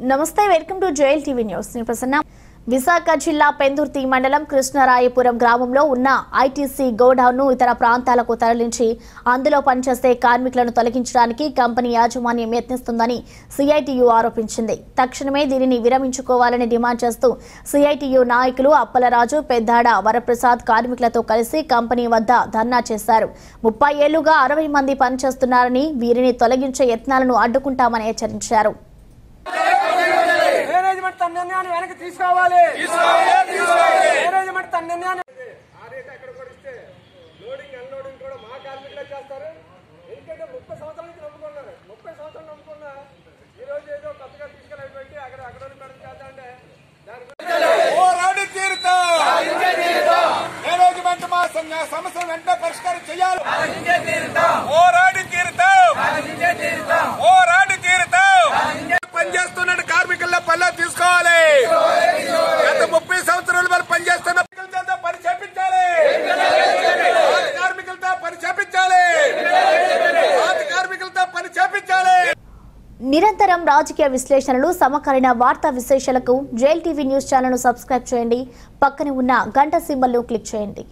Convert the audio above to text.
నమస్తే welcome to jail TV news. నేను ప్రసన్న. విశాఖ జిల్లా పెందుర్తి మండలం కృష్ణరాయపురం గ్రామంలో ఉన్న ఐటీసీ గోడౌన్ను ఇతర ప్రాంతాలకు తరలించి అందులో పనిచేసే కార్మికులను తొలగించడానికి కంపెనీ యాజమాన్యం యత్నిస్తుందని సిఐటియు ఆరోపించింది. తక్షణమే దీనిని విరమించుకోవాలని డిమాండ్ చేస్తూ సిఐటియు నాయకులు అప్పలరాజు పెద్దాడ వరప్రసాద్ కార్మికులతో కలిసి కంపెనీ వద్ద ధర్నా చేశారు. ముప్పై ఏళ్ళుగా అరవై మంది పనిచేస్తున్నారని వీరిని తొలగించే యత్నాలను అడ్డుకుంటామని హెచ్చరించారు. నిర్ణయాన్ని వెనక్కి తీసుకోవాలి మేనేజ్మెంట్ తన నిర్ణయాన్ని లోడింగ్ అన్లోడింగ్ కూడా మా కార్మికులే చేస్తారు. ఎందుకంటే ముప్పై సంవత్సరాల నుంచి నమ్ముకున్నారు. ముప్పై సంవత్సరాలు నమ్ముకున్నా ఈ రోజు ఏదో కొత్తగా తీసుకెళ్ళి పెట్టి అక్కడ అక్కడ దాని మేనేజ్మెంట్ మా వెంటనే పరిష్కారం చేయాలి. నిరంతరం రాజకీయ విశ్లేషణలు సమకాలీన వార్తా విశేషాలకు జైల్ టీవీ న్యూస్ ఛానల్ను సబ్స్క్రైబ్ చేయండి. పక్కనే ఉన్న గంట సింబల్ను క్లిక్ చేయండి.